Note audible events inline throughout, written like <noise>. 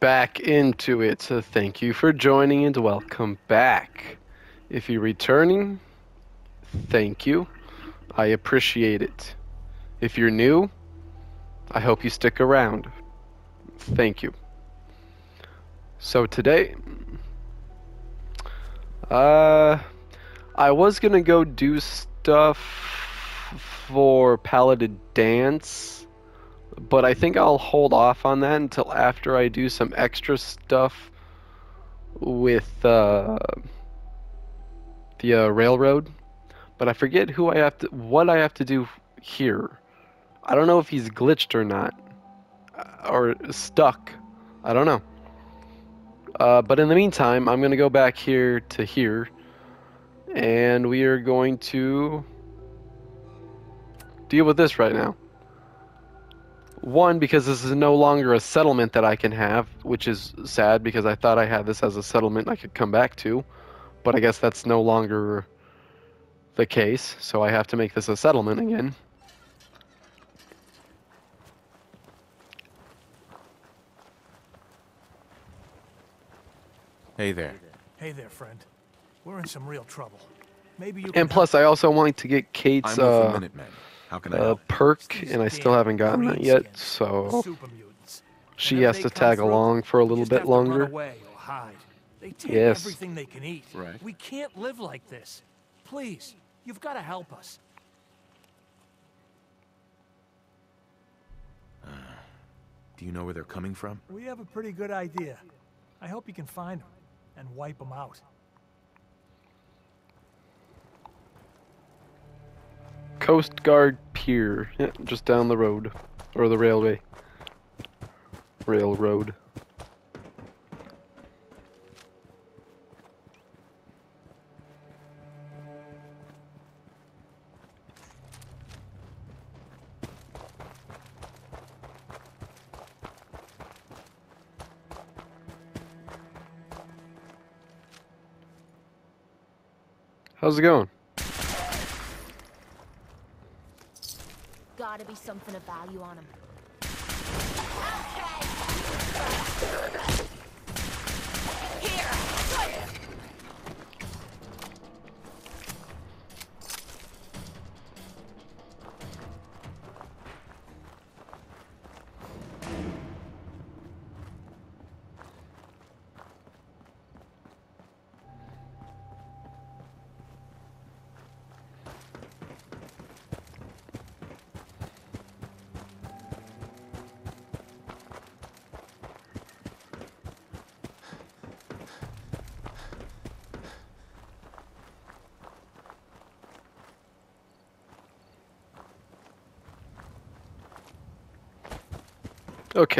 back into it. So thank you for joining and welcome back. If you're returning, thank you. I appreciate it. If you're new, I hope you stick around. Thank you. So today, uh, I was gonna go do stuff for Paladin Danse, but I think I'll hold off on that until after I do some extra stuff with uh, the uh, railroad. But I forget who I have to, what I have to do here. I don't know if he's glitched or not, uh, or stuck. I don't know. Uh, but in the meantime, I'm going to go back here to here, and we are going to deal with this right now. One, because this is no longer a settlement that I can have, which is sad because I thought I had this as a settlement I could come back to, but I guess that's no longer the case, so I have to make this a settlement again. Hey there. Hey there, friend. We're in some real trouble. Maybe you And can plus, I also wanted to get Cait's I'm with the uh, Minutemen. How can I uh, help? perk, and I still haven't gotten that yet, so she has to tag along for a little bit have to run longer. away or hide. They take Yes. everything they can eat. Right. We can't live like this. Please, you've got to help us. Do you know where they're coming from? We have a pretty good idea. I hope you can find them and wipe them out. Coast Guard Pier, yeah, just down the road, or the railway. Railroad. How's it going? Gotta be something of value on him. Okay,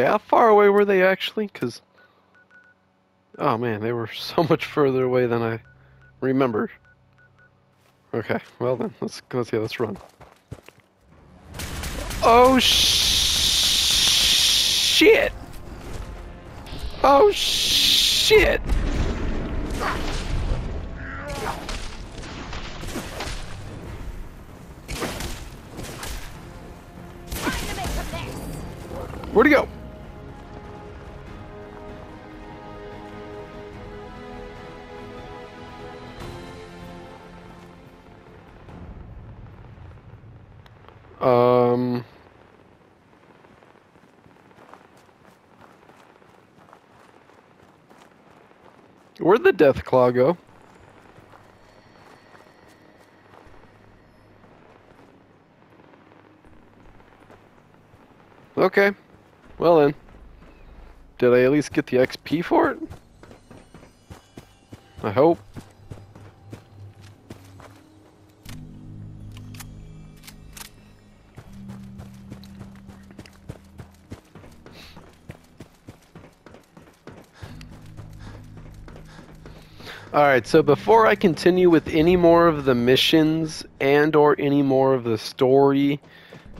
how far away were they actually? Because, oh man, they were so <laughs> much further away than I remembered. Okay, well then, let's let's yeah, let's run. Oh sh- shit! Oh shit! Where'd he go? Um. Where'd the death claw go? Okay. Well then. Did I at least get the XP for it? I hope. Alright, so before I continue with any more of the missions and or any more of the story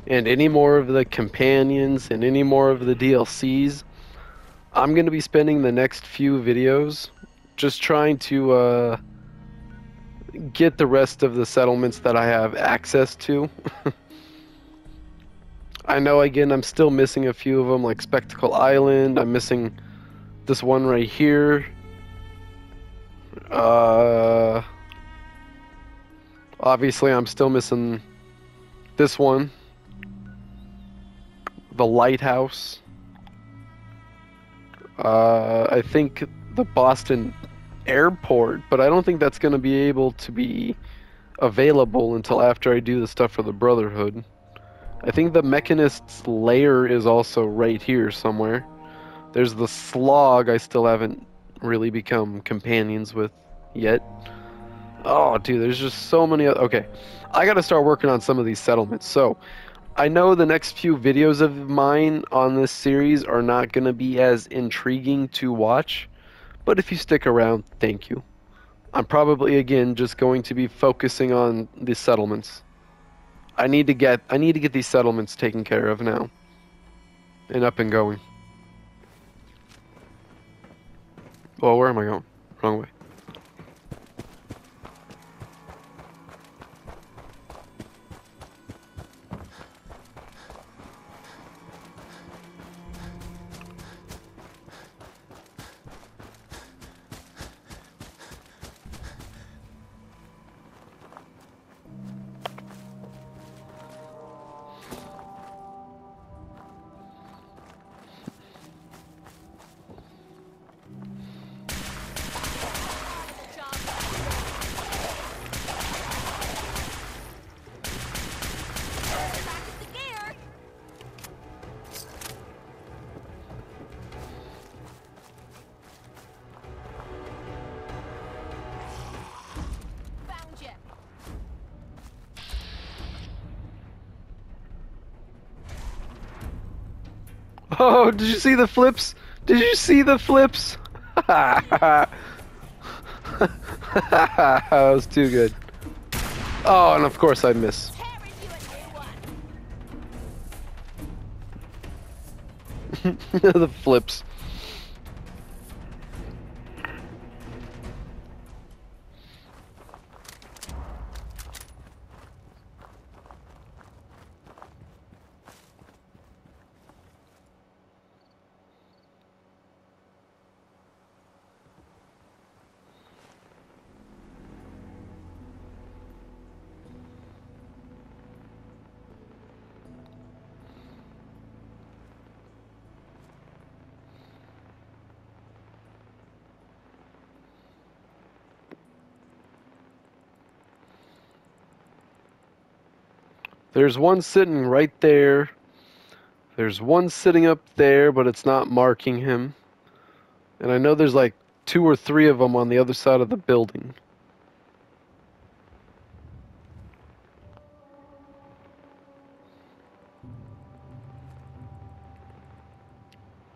and any more of the companions and any more of the DLCs, I'm going to be spending the next few videos just trying to uh, get the rest of the settlements that I have access to. <laughs> I know again I'm still missing a few of them like Spectacle Island, I'm missing this one right here. Uh, obviously, I'm still missing this one. The lighthouse. Uh, I think the Boston airport, but I don't think that's going to be able to be available until after I do the stuff for the Brotherhood. I think the Mechanist's lair is also right here somewhere. There's the Slog I still haven't really become companions with yet. Oh, dude, there's just so many. Okay, I got to start working on some of these settlements. So, I know the next few videos of mine on this series are not going to be as intriguing to watch, but if you stick around, thank you. I'm probably again just going to be focusing on the settlements. I need to get I need to get these settlements taken care of now. And up and going. Well, where am I going? Wrong way. See the flips? Did you see the flips? <laughs> that was too good. Oh, and of course I miss. <laughs> The flips. There's one sitting right there. There's one sitting up there, but it's not marking him. And I know there's like two or three of them on the other side of the building.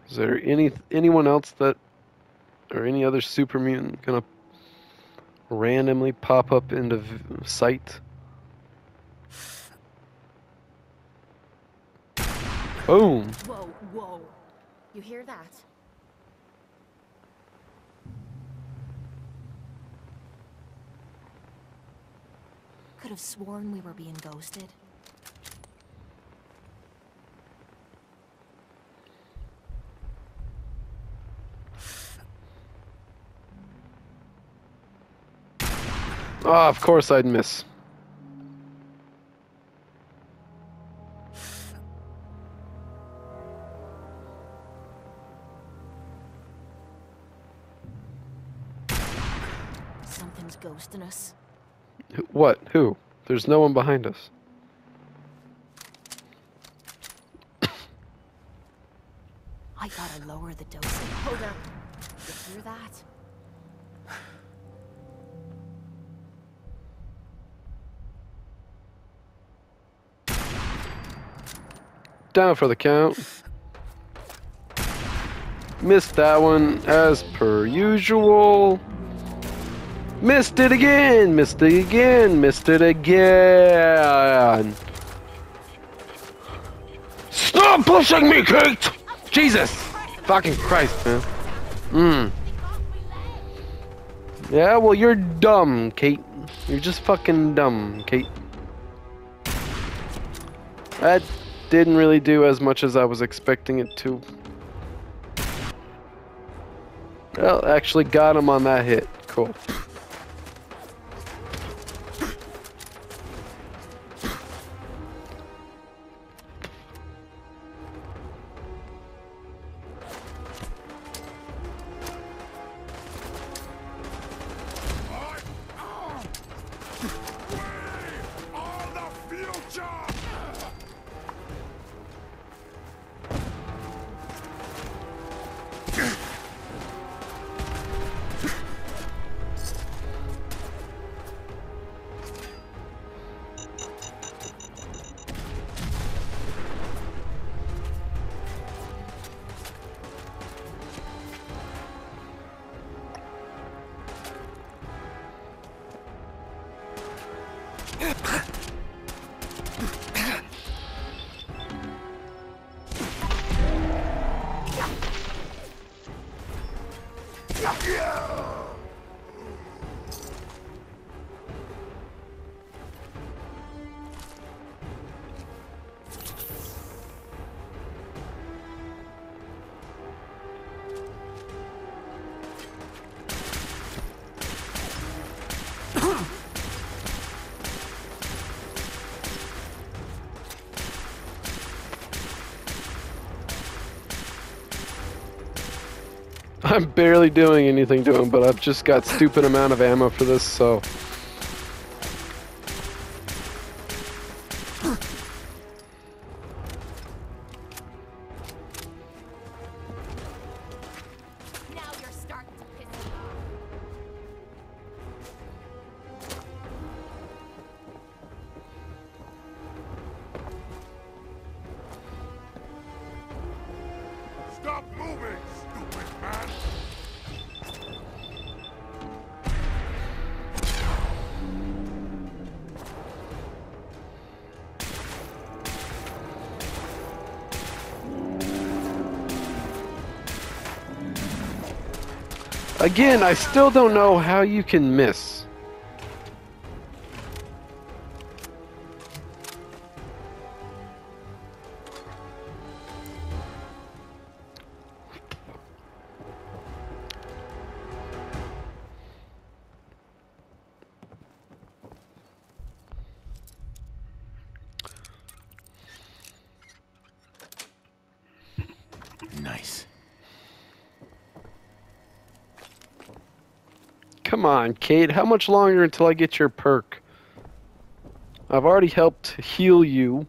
Is there any anyone else that or any other super mutant gonna randomly pop up into sight? Boom! Whoa, whoa. You hear that? Could have sworn we were being ghosted. Oh, of course I'd miss. Who? There's no one behind us. I gotta lower the dosage. Hold up. You hear that? Down for the count. Missed that one as per usual. Missed it again. Missed it again. Missed it again. Stop pushing me, Cait! Jesus! Fucking Christ, man. Mmm. Yeah, well, you're dumb, Cait. You're just fucking dumb, Cait. That didn't really do as much as I was expecting it to. Well, actually got him on that hit. Cool. I'm barely doing anything to him, but I've just got stupid amount of ammo for this, so. Again, I still don't know how you can miss. Come on, Cait. How much longer until I get your perk? I've already helped heal you,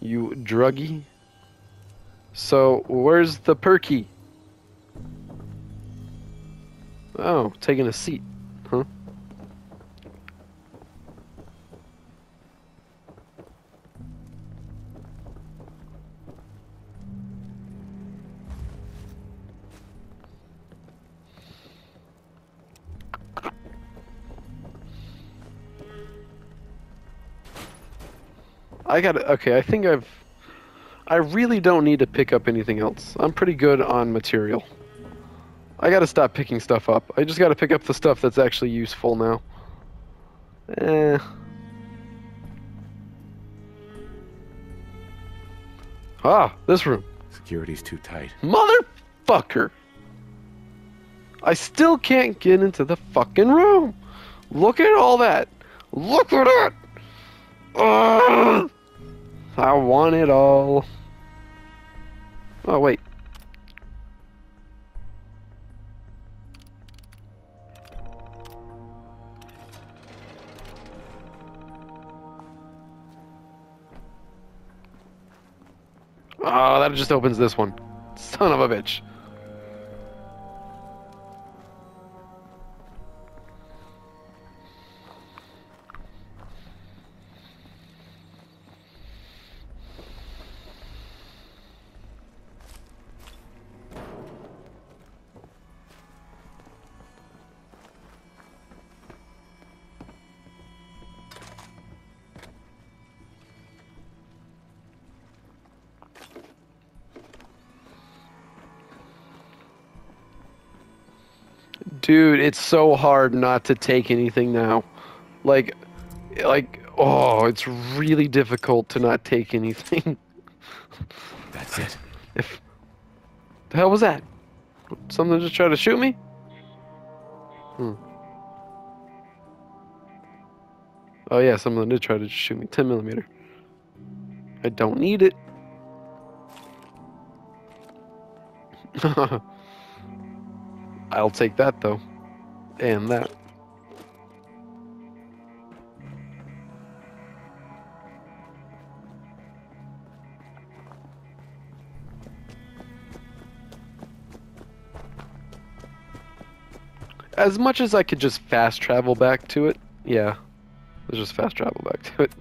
you druggy. So, where's the perky? Oh, taking a seat, huh? I got Okay, I think I've. I really don't need to pick up anything else. I'm pretty good on material. I gotta stop picking stuff up. I just gotta pick up the stuff that's actually useful now. Eh. Ah, this room. Security's too tight. Motherfucker! I still can't get into the fucking room. Look at all that. Look at that! Ugh. I want it all. Oh wait. Oh, that just opens this one. Son of a bitch. Dude, it's so hard not to take anything now. Like, like, oh, it's really difficult to not take anything. <laughs> That's it. if the hell was that? Something just tried to shoot me? Hmm. Oh yeah, someone did try to shoot me. 10 millimeter. I don't need it. <laughs> <laughs> I'll take that though. And that. As much as I could just fast travel back to it, yeah. Let's just fast travel back to it.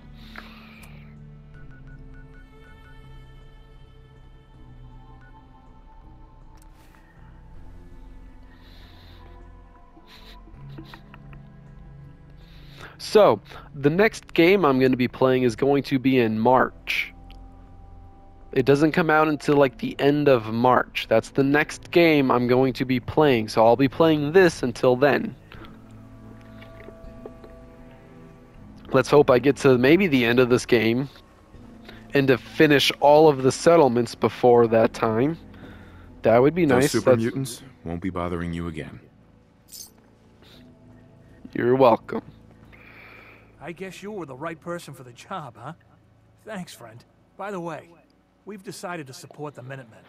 So, the next game I'm going to be playing is going to be in March. It doesn't come out until like the end of March. That's the next game I'm going to be playing. So I'll be playing this until then. Let's hope I get to maybe the end of this game and to finish all of the settlements before that time. That would be Those nice. super That's- mutants won't be bothering you again. You're welcome. I guess you were the right person for the job, huh? Thanks, friend. By the way, we've decided to support the Minutemen.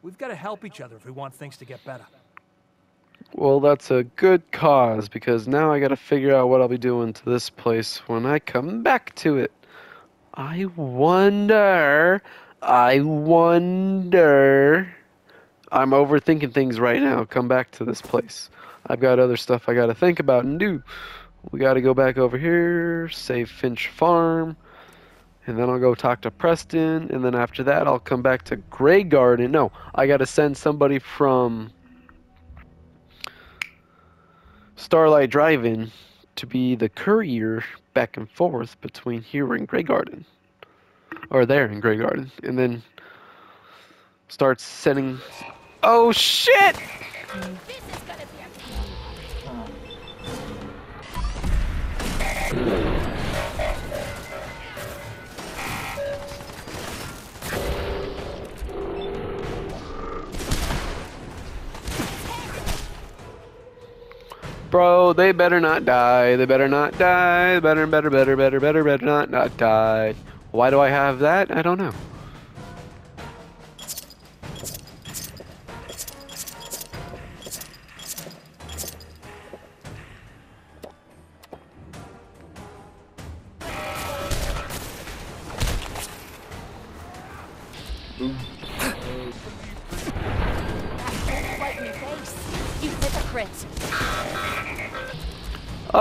We've got to help each other if we want things to get better. Well, that's a good cause because now I gotta figure out what I'll be doing to this place when I come back to it. I wonder. I wonder. I'm overthinking things right now. Come back to this place. I've got other stuff I gotta think about and do. We gotta go back over here, save Finch Farm, and then I'll go talk to Preston, and then after that I'll come back to Graygarden. No, I gotta send somebody from Starlight Drive-In to be the courier back and forth between here and Graygarden, or there in Graygarden, and then start sending. Oh shit! Bro, they better not die. They better not die. Better, better, better, better, better, better not not die. Why do I have that? I don't know.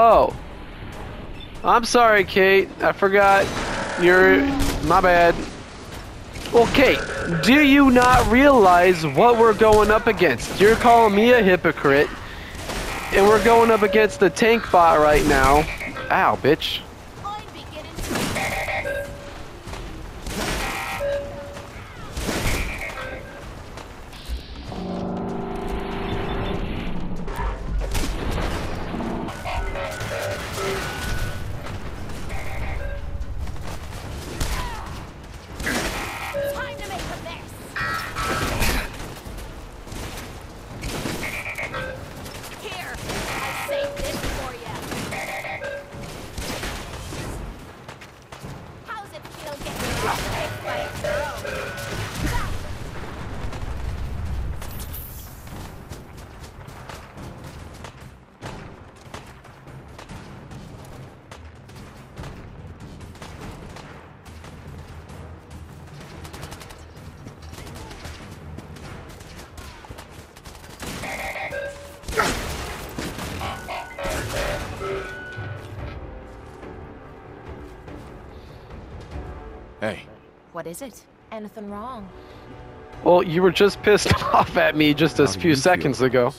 Oh. I'm sorry, Cait. I forgot. You're. My bad. Well, Cait, do you not realize what we're going up against? You're calling me a hypocrite, and we're going up against the tank bot right now. Ow, bitch. What is it? Anything wrong? Well, you were just pissed <laughs> off at me just a how few you feel seconds ago.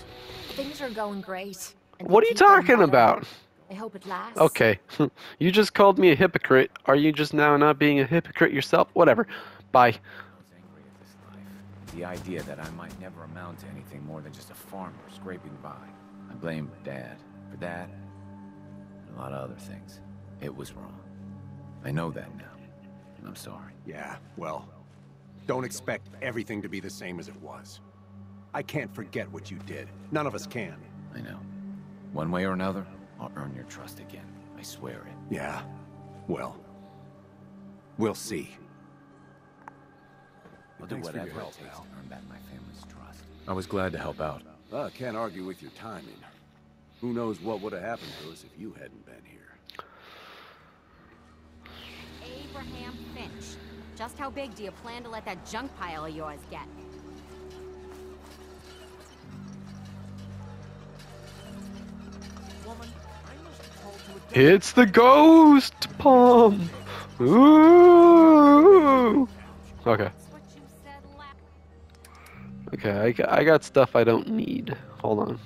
Things are going great. What are you talking about? I hope it lasts. Okay. <laughs> you just called me a hypocrite. Are you just now not being a hypocrite yourself? Whatever. Bye. I was angry at this life. The idea that I might never amount to anything more than just a farmer scraping by. I blame Dad for that and a lot of other things. It was wrong. I know that now. And I'm sorry. Yeah, well, don't expect everything to be the same as it was. I can't forget what you did. None of us can. I know. One way or another, I'll earn your trust again. I swear it. Yeah. Well. We'll see. I'll do Thanks for your whatever it takes to earn back my family's trust. I was glad to help out. I can't argue with your timing. Who knows what would have happened to us if you hadn't been here. Abraham Finch. Just how big do you plan to let that junk pile of yours get? Woman, I must have told you a It's the ghost pump. Ooh. Okay. That's what you said last. Okay, I, I got stuff I don't need. Hold on.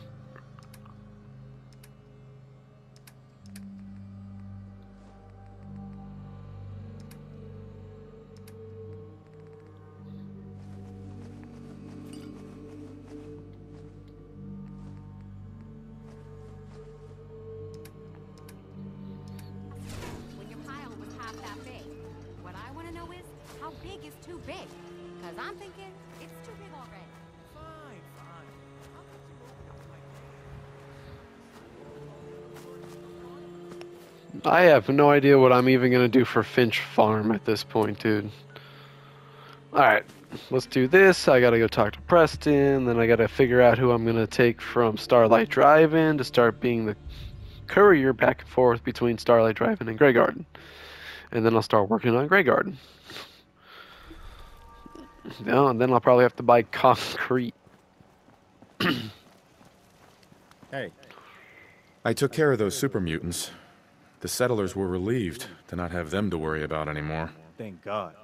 Have no idea what I'm even gonna do for Finch Farm at this point, dude. Alright, let's do this. I gotta go talk to Preston, then I gotta figure out who I'm gonna take from Starlight Drive-In to start being the courier back and forth between Starlight Drive-In and Graygarden. And then I'll start working on Graygarden. No, and then I'll probably have to buy concrete. Hey, I took care of those super mutants. The settlers were relieved to not have them to worry about anymore. thank God.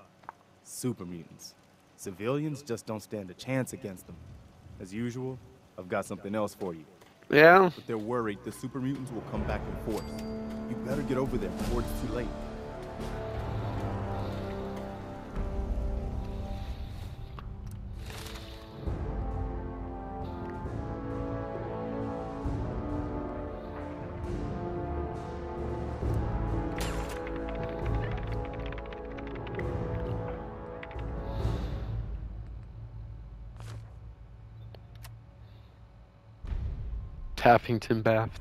Super mutants. Civilians just don't stand a chance against them. As usual, I've got something else for you. Yeah, But they're worried the super mutants will come back in force. You better get over there before it's too late. Taffington Bath.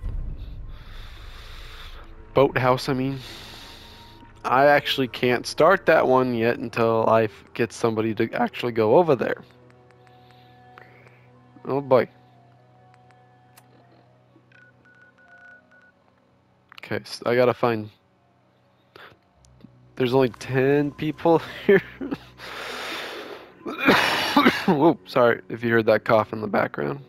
Boathouse, I mean. I actually can't start that one yet until I get somebody to actually go over there. Oh boy. Okay, so I gotta find. There's only 10 people <laughs> here. <coughs> Whoop, sorry if you heard that cough in the background.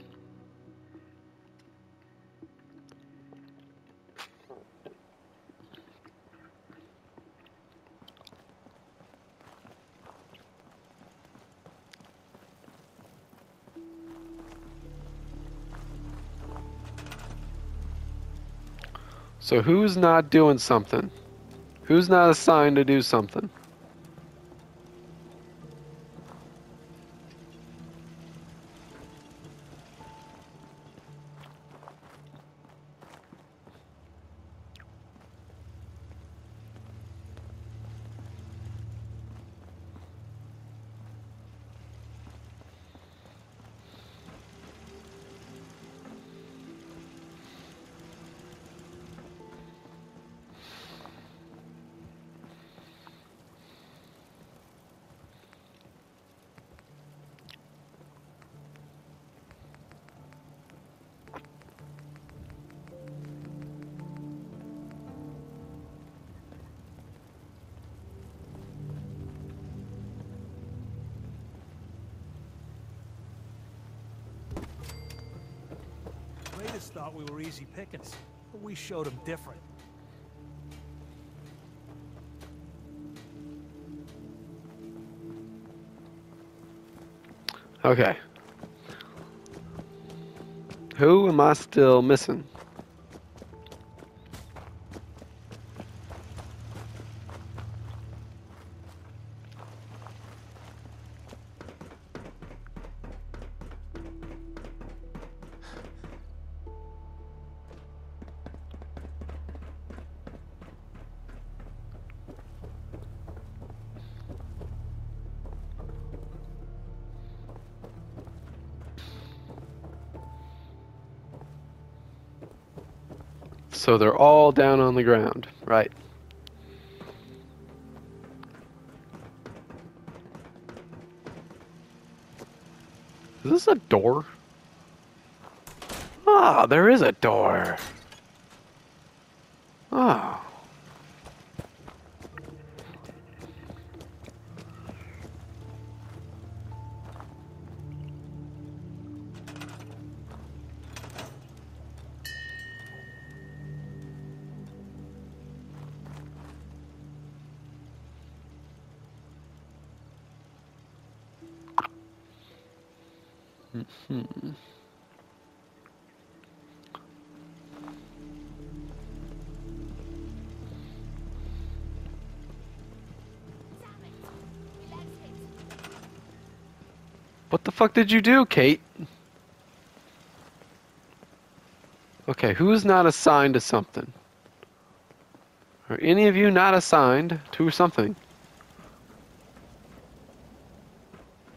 So who's not doing something? Who's not assigned to do something? Thought we were easy pickings, but we showed them different. Okay. Who am I still missing? So they're all down on the ground. Right. Is this a door? Ah, there is a door. What the fuck did you do, Cait? Okay, who's not assigned to something? Are any of you not assigned to something?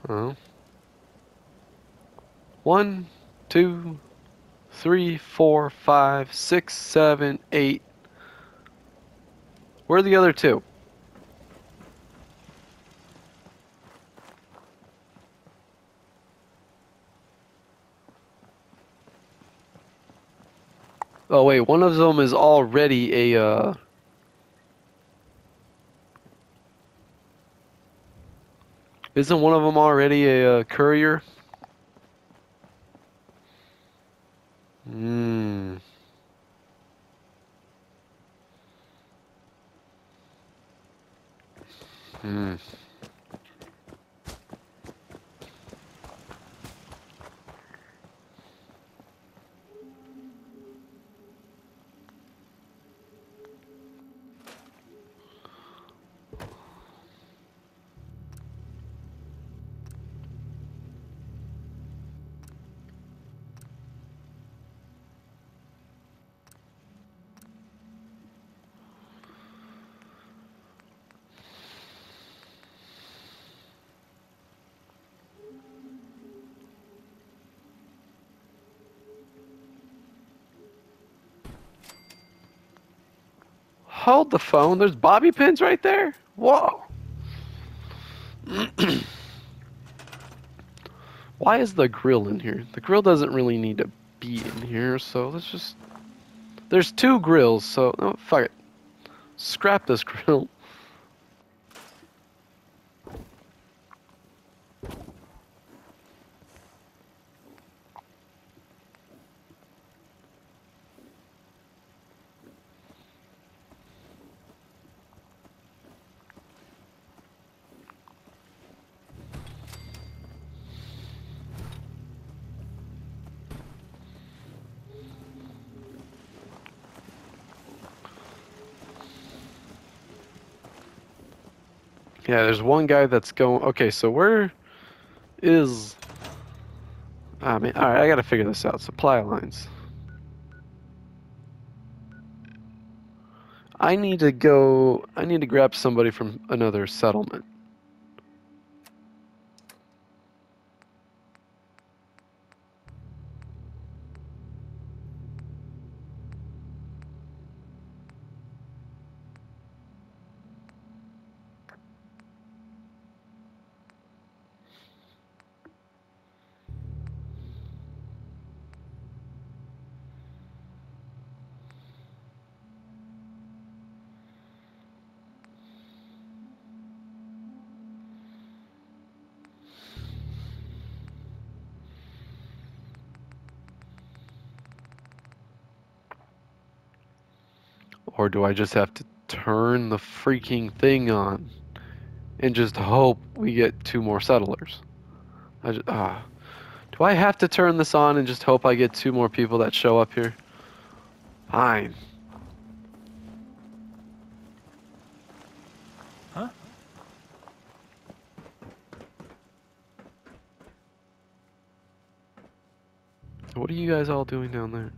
Oh. One, two, three, four, five, six, seven, eight. Where are the other two? Oh wait, one of them is already a uh Isn't one of them already a uh, courier? Hmm. Hmm. The phone. There's bobby pins right there. Whoa. <clears throat> Why is the grill in here? The grill doesn't really need to be in here, so let's just. There's two grills, so no, fuck it. Scrap this <laughs> grill. Yeah, there's one guy that's going. Okay, so where is? I mean, all right, I gotta figure this out. Supply lines. I need to go. I need to grab somebody from another settlement. Or do I just have to turn the freaking thing on and just hope we get two more settlers? I just, ah. Do I have to turn this on and just hope I get two more people that show up here? Fine. Huh? What are you guys all doing down there?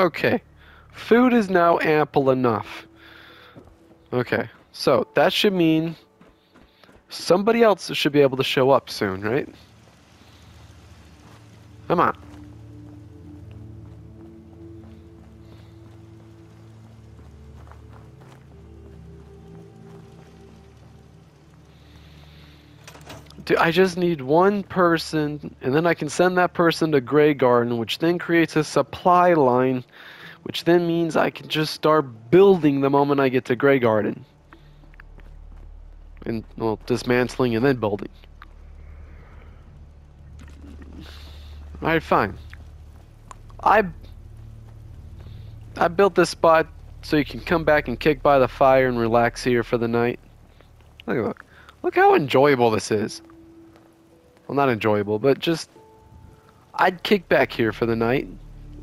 Okay. Food is now ample enough. Okay. So that should mean somebody else should be able to show up soon, right? Come on. Dude, I just need one person, and then I can send that person to Graygarden, which then creates a supply line, which then means I can just start building the moment I get to Graygarden. And, well, dismantling and then building. Alright, fine. I I built this spot so you can come back and kick by the fire and relax here for the night. Look, look, look how enjoyable this is. Well, not enjoyable, but just I'd kick back here for the night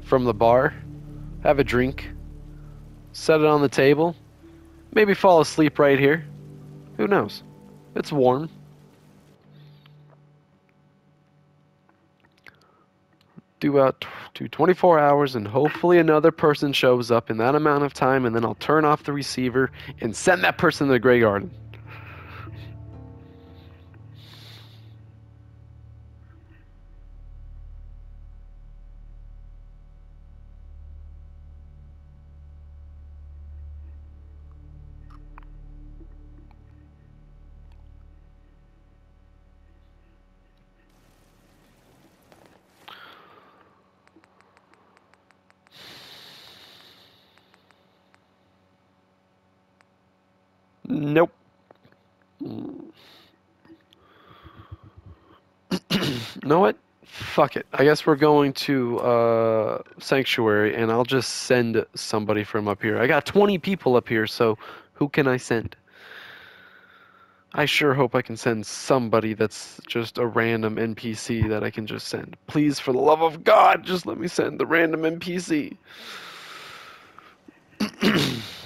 from the bar, have a drink, set it on the table, maybe fall asleep right here. Who knows? It's warm. do out to 24 hours and hopefully another person shows up in that amount of time and then I'll turn off the receiver and send that person to the Graygarden. Nope. <clears throat> know what? Fuck it. I guess we're going to uh, Sanctuary, and I'll just send somebody from up here. I got 20 people up here, so who can I send? I sure hope I can send somebody that's just a random NPC that I can just send. Please, for the love of God, just let me send the random NPC. <clears throat>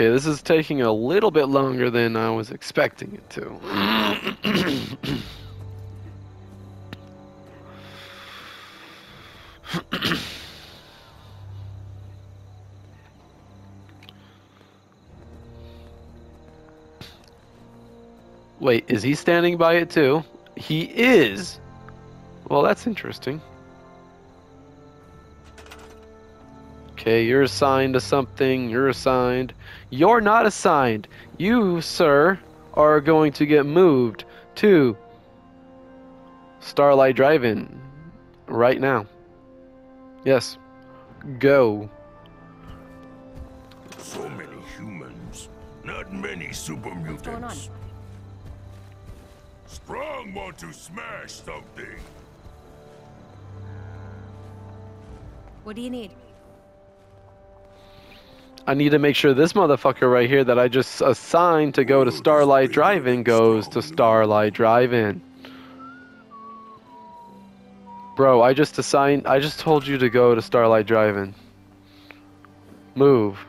Okay, this is taking a little bit longer than I was expecting it to. Wait, is he standing by it too? He is. Well, that's interesting. Okay, you're assigned to something. You're assigned. You're not assigned. You, sir, are going to get moved to Starlight Drive-In right now. Yes. Go. So many humans, not many super What's going on? mutants. Strong want to smash something. What do you need? I need to make sure this motherfucker right here that I just assigned to go to Starlight Drive-In goes to Starlight Drive-In. Bro, I just assigned I just told you to go to Starlight Drive-In. Move.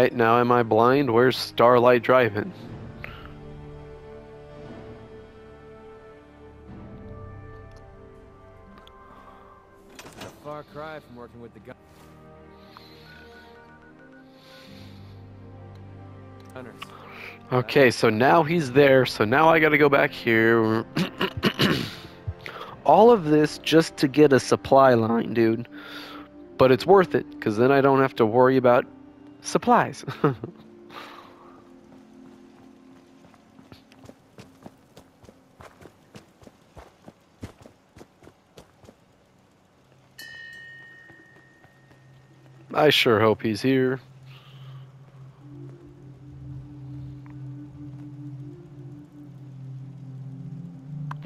Alright, now am I blind? Where's Starlight Drive-In? A far cry from working with the gun. Hunters. Okay, so now he's there, so now I gotta go back here. <clears throat> All of this just to get a supply line, dude. But it's worth it, because then I don't have to worry about supplies. <laughs> I sure hope he's here.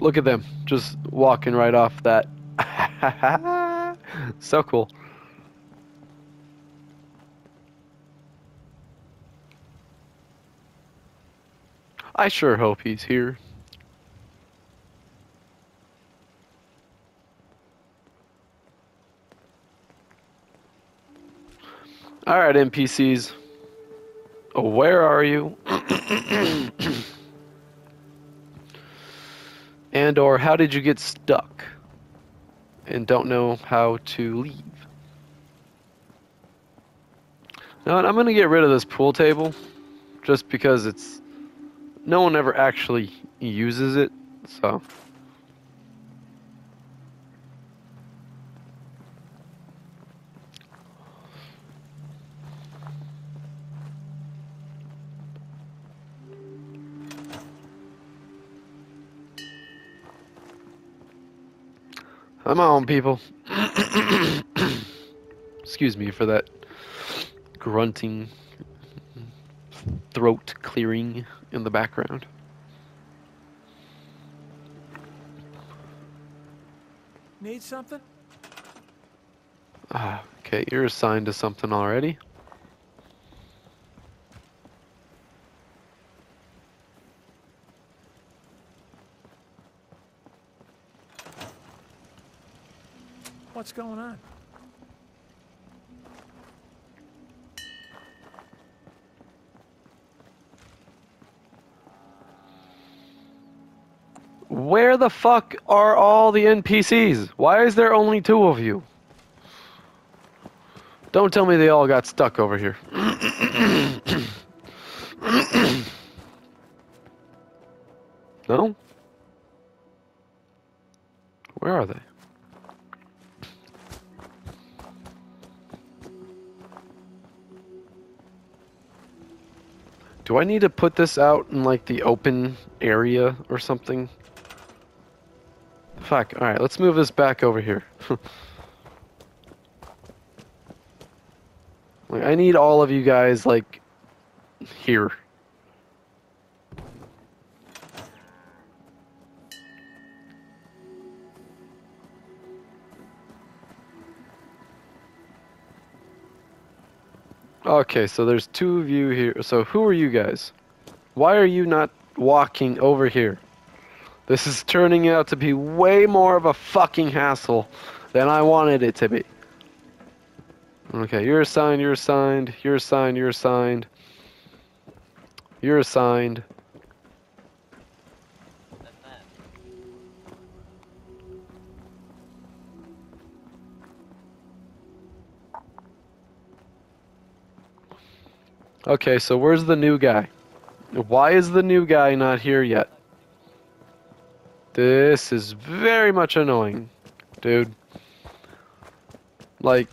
Look at them, just walking right off that. <laughs> so cool. I sure hope he's here. Alright, NPCs. Oh, where are you? <coughs> and or how did you get stuck and don't know how to leave? Now, I'm going to get rid of this pool table just because it's no one ever actually uses it, so Come on, people. <coughs> Excuse me for that grunting, throat clearing in the background. Need something? Ah, okay, you're assigned to something already. What's going on? Where the fuck are all the NPCs? Why is there only two of you? Don't tell me they all got stuck over here. <coughs> no? Where are they? Do I need to put this out in like the open area or something? Fuck, alright, let's move this back over here. <laughs> like, I need all of you guys, like, here. Okay, so there's two of you here. So who are you guys? Why are you not walking over here? This is turning out to be way more of a fucking hassle than I wanted it to be. Okay, you're assigned, you're assigned, you're assigned, you're assigned. You're assigned. Okay, so where's the new guy? Why is the new guy not here yet? This is very much annoying, dude. Like,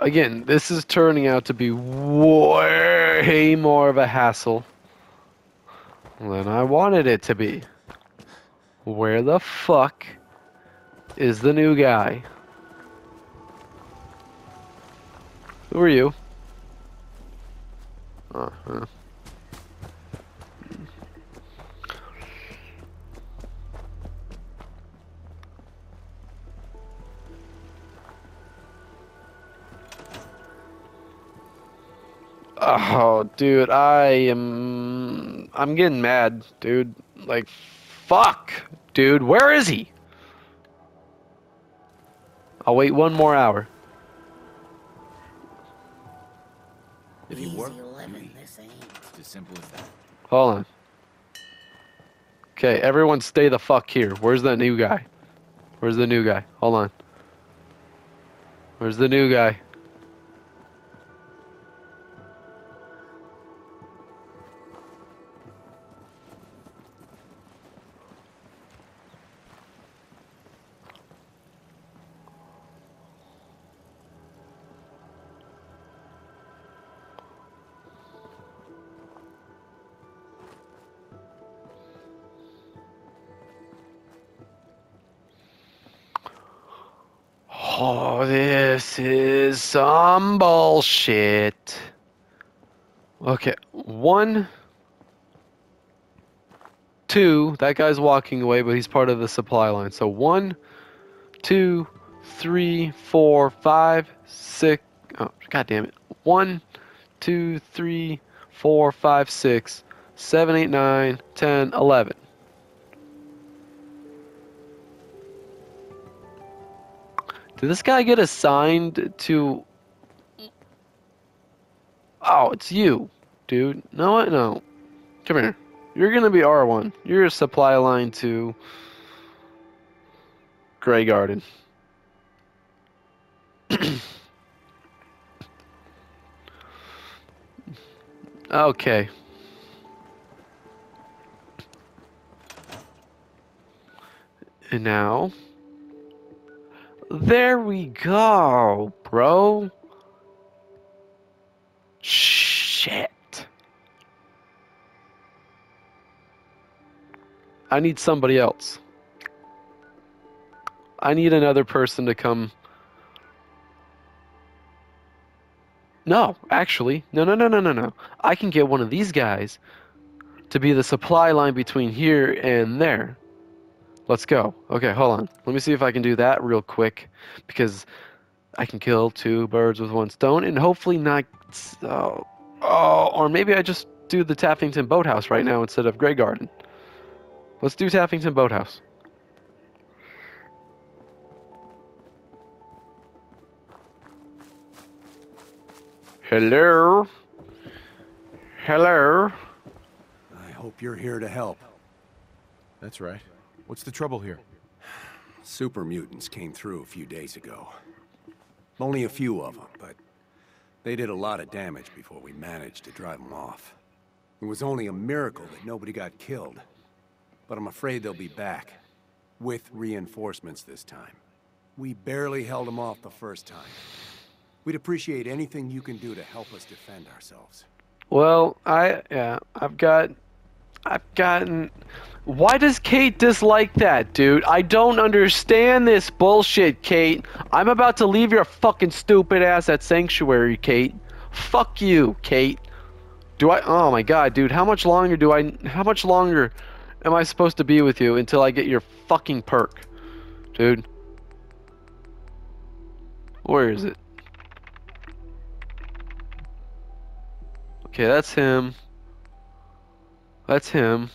again, this is turning out to be way more of a hassle than I wanted it to be. Where the fuck is the new guy? Who are you? Uh huh. Oh, dude, I am. I'm getting mad, dude. Like, fuck, dude. Where is he? I'll wait one more hour. If you work, Easy you living, this ain't. It's as simple as that. Hold on. Okay, everyone stay the fuck here. Where's that new guy? Where's the new guy? Hold on. Where's the new guy? Some bullshit. Okay, one. two. That guy's walking away, but he's part of the supply line. So one, two, three, four, five, six. Oh, god damn it. One, two, three, four, five, six, seven, eight, nine, ten, eleven. Did this guy get assigned to? Oh, it's you, dude. No, what? No. Come here. You're gonna be R1. You're a supply line to Graygarden. <coughs> okay. And now, there we go, bro. Shit. I need somebody else. I need another person to come. No, actually, no, no, no, no, no, no. I can get one of these guys to be the supply line between here and there. Let's go. Okay, hold on. Let me see if I can do that real quick because I can kill two birds with one stone and hopefully not. Oh, oh or maybe I just do the Taffington Boathouse right now instead of Graygarden. Let's do Taffington Boathouse. Hello? Hello? I hope you're here to help. That's right. What's the trouble here? Super mutants came through a few days ago. Only a few of them, but they did a lot of damage before we managed to drive them off. It was only a miracle that nobody got killed. But I'm afraid they'll be back. With reinforcements this time. We barely held them off the first time. We'd appreciate anything you can do to help us defend ourselves. Well, I yeah, I've got I've gotten why does Cait dislike that, dude? I don't understand this bullshit, Cait. I'm about to leave your fucking stupid ass at Sanctuary, Cait. Fuck you, Cait. Do I Oh my god, dude, how much longer do I how much longer am I supposed to be with you until I get your fucking perk? Dude. Where is it? Okay, that's him. That's him.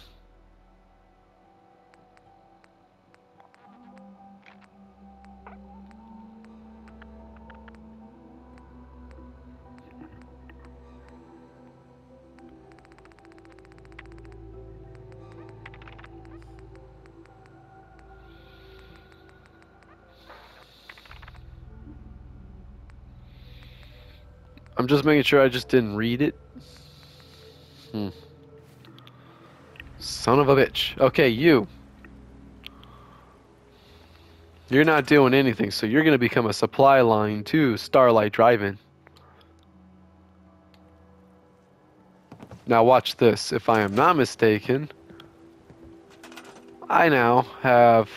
I'm just making sure I just didn't read it. Hmm. Son of a bitch. Okay, you. You're not doing anything, so you're going to become a supply line to Starlight Drive-In. Now watch this. If I am not mistaken, I now have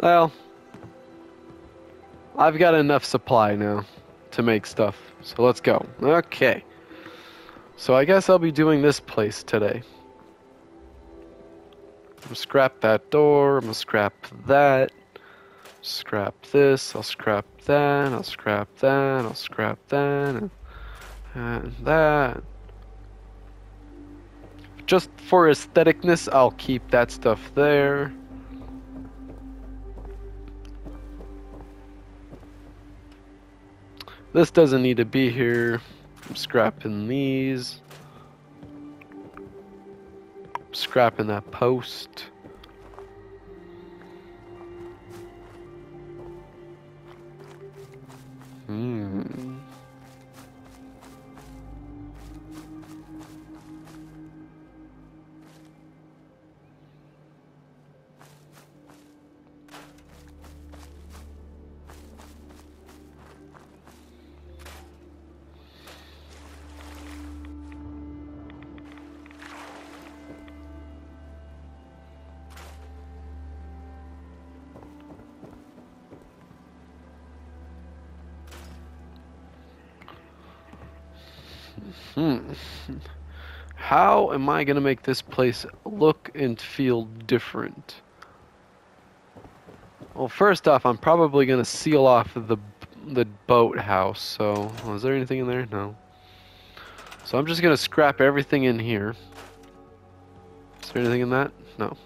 Well, I've got enough supply now to make stuff. So let's go. Okay. So I guess I'll be doing this place today. I'm gonna scrap that door. I'm gonna scrap that. Scrap this. I'll scrap that. I'll scrap that. I'll scrap that. And, and that. Just for aestheticness, I'll keep that stuff there. This doesn't need to be here. I'm scrapping these. Scrapping that post. Hmm. Hmm. How am I gonna make this place look and feel different? Well, first off, I'm probably gonna seal off the the boathouse. So, oh, is there anything in there? No. So I'm just gonna scrap everything in here. Is there anything in that? No.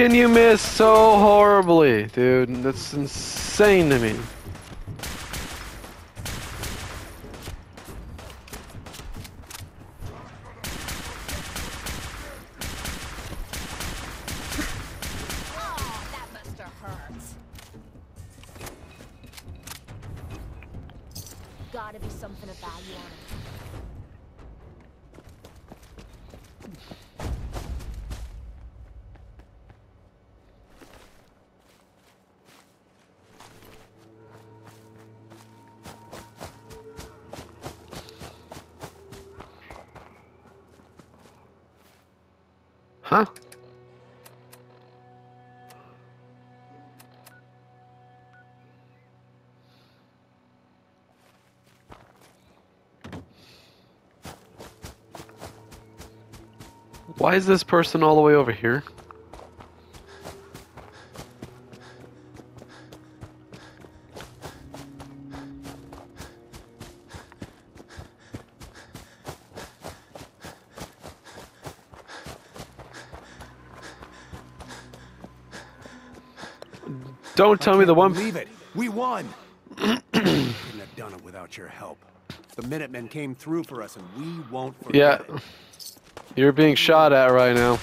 Can you miss so horribly, dude? That's insane to me. Why is this person all the way over here? Don't tell me the one. Believe it. We won. <clears throat> Couldn't have done it without your help. The Minutemen came through for us, and we won't Yeah. it. You're being shot at right now.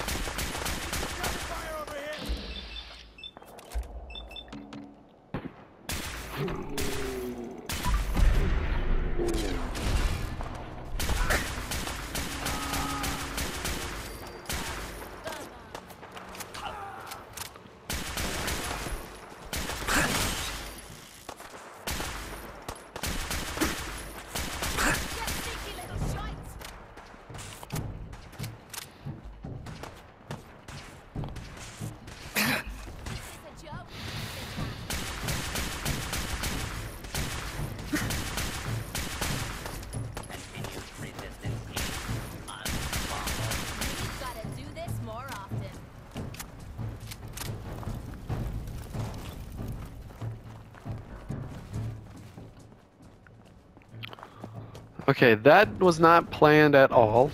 Okay, that was not planned at all.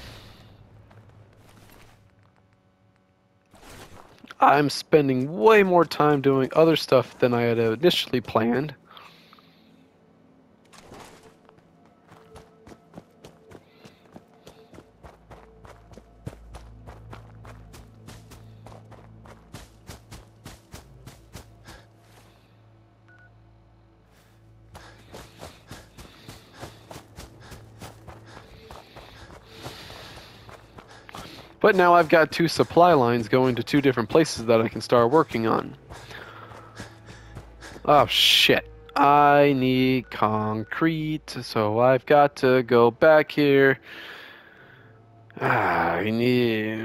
I'm spending way more time doing other stuff than I had initially planned. But now I've got two supply lines going to two different places that I can start working on. Oh shit. I need concrete, so I've got to go back here. Ah, I need.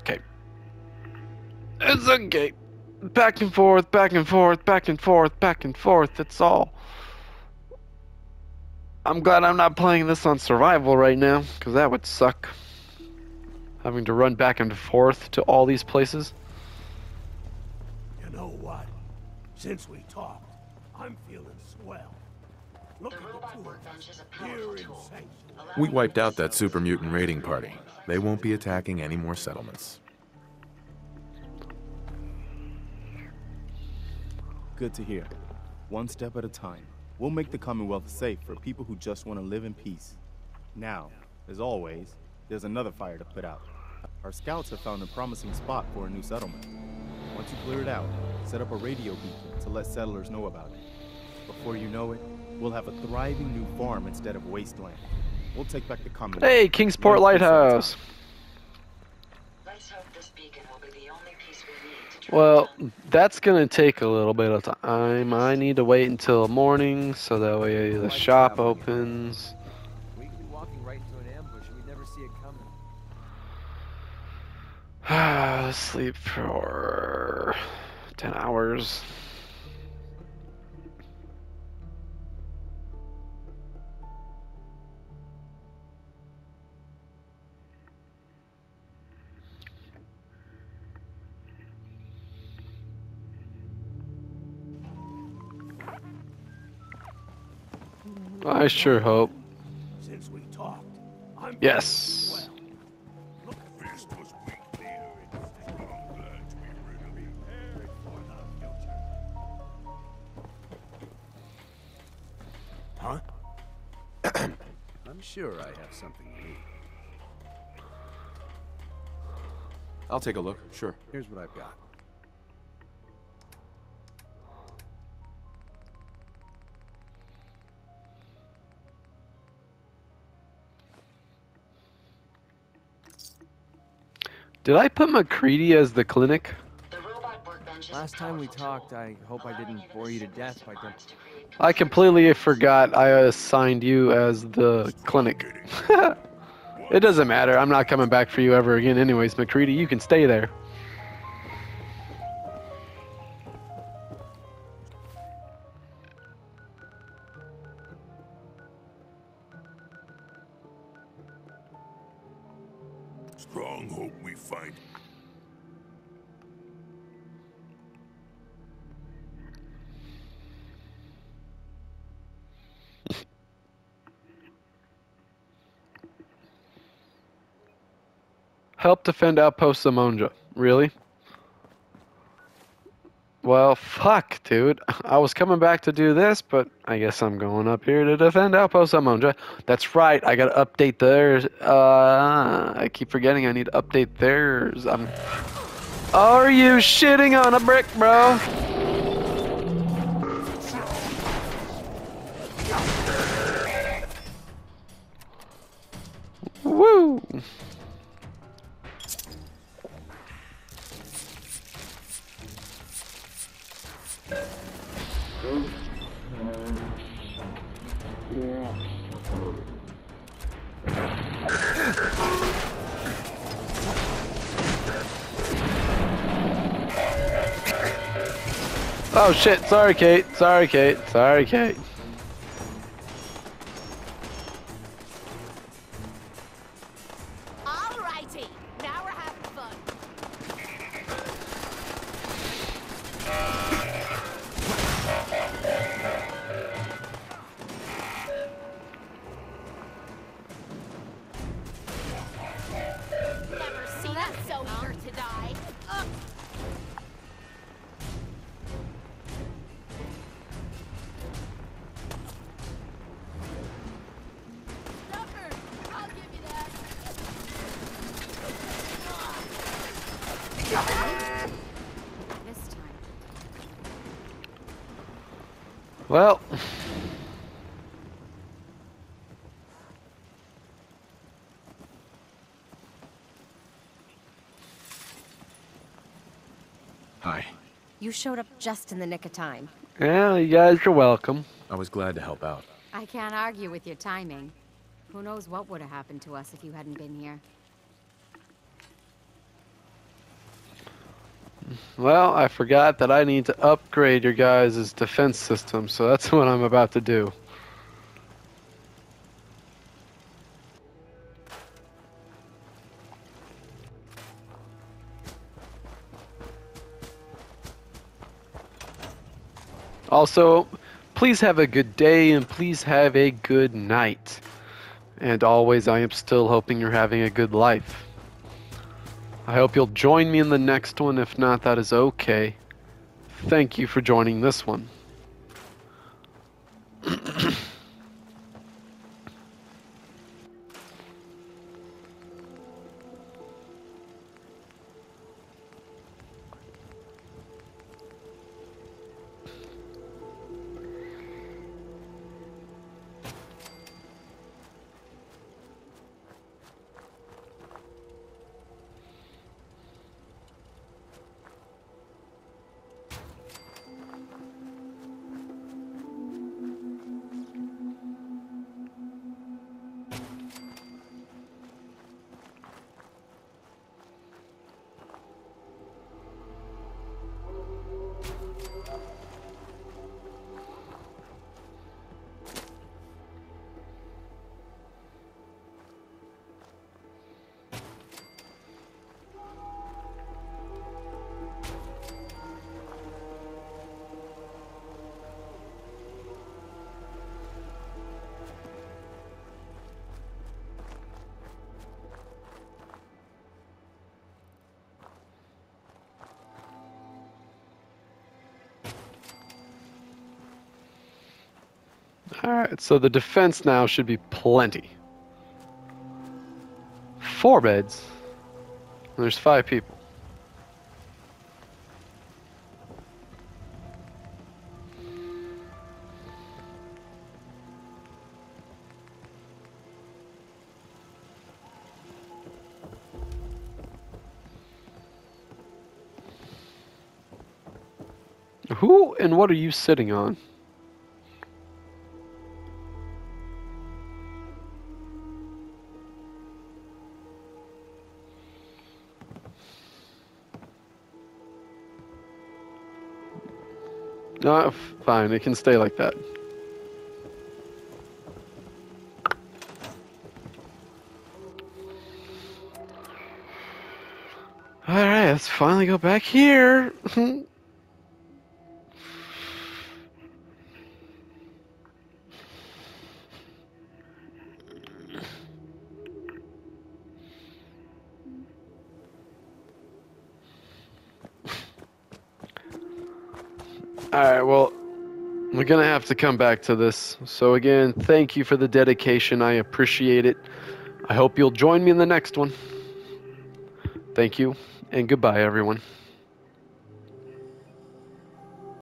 Okay. It's okay. Back and forth, back and forth, back and forth, back and forth. It's all. I'm glad I'm not playing this on survival right now, because that would suck. Having to run back and forth to all these places. You know what? Since we talked, I'm feeling swell. Look at the two You're insane. We wiped out that super mutant raiding party. They won't be attacking any more settlements. Good to hear. One step at a time. We'll make the Commonwealth safe for people who just want to live in peace. Now, as always, there's another fire to put out. Our scouts have found a promising spot for a new settlement. Once you clear it out, set up a radio beacon to let settlers know about it. Before you know it, we'll have a thriving new farm instead of wasteland. We'll take back the Commonwealth. Hey, Kingsport One piece at a time. Lighthouse. Let's hope this beacon will be the only piece we need to track Well, that's gonna take a little bit of time. I need to wait until morning so that way the shop opens. We could be walking right into an ambush and we'd never see it coming. <sighs> Sleep for 10 hours. I sure hope. Since we talked, I'm Yes. Look, Fist was weak there. I'm glad to be rid of him. Prepared for the future. Huh? <clears throat> I'm sure I have something you need. I'll take a look, sure. Here's what I've got. Did I put MacCready as the clinic? The robot workbench is a Last time we talked, I hope I didn't bore you to death by I completely forgot I assigned you as the clinic. <laughs> it doesn't matter. I'm not coming back for you ever again anyways, MacCready. You can stay there. Help defend Outpost Zimonja. Really? Well, fuck, dude. I was coming back to do this, but I guess I'm going up here to defend Outpost Zimonja. That's right. I gotta update theirs. Uh, I keep forgetting I need to update theirs. I'm. Are you shitting on a brick, bro? Shit, sorry Cait, sorry Cait, sorry Cait. You showed up just in the nick of time. yeah, you guys are welcome. I was glad to help out. I can't argue with your timing. Who knows what would have happened to us if you hadn't been here. Well, I forgot that I need to upgrade your guys' defense system, so that's <laughs> what I'm about to do. Also, please have a good day and please have a good night. And always, I am still hoping you're having a good life. I hope you'll join me in the next one. If not, that is okay. Thank you for joining this one. Alright, so the defense now should be plenty. Four beds. There's five people. Who and what are you sitting on? Fine. It can stay like that. Alright, let's finally go back here. <laughs> have to come back to this. So, again, thank you for the dedication. I appreciate it. I hope you'll join me in the next one. Thank you, and goodbye, everyone.